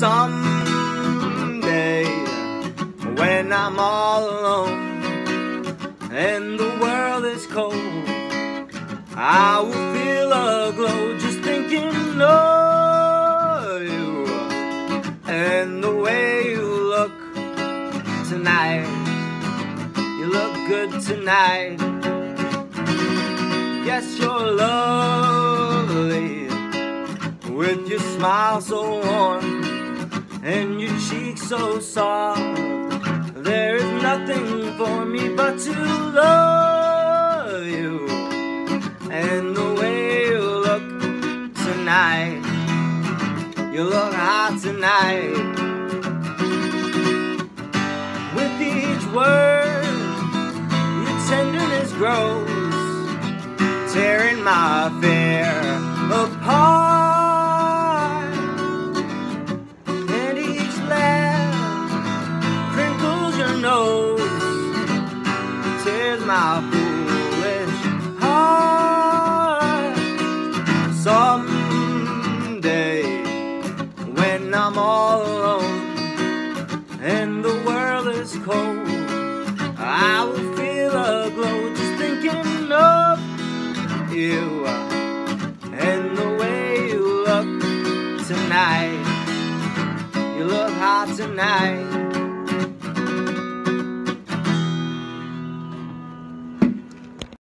Someday, when I'm all alone and the world is cold, I will feel a glow just thinking of you and the way you look tonight. You look good tonight. Yes, you're lovely with your smile so warm and your cheeks so soft. There is nothing for me but to love you and the way you look tonight. You look hot tonight. With each word, your tenderness grows, tearing my fear tears my foolish heart. Someday, when I'm all alone and the world is cold, I will feel a glow just thinking of you and the way you look tonight. You look hot tonight.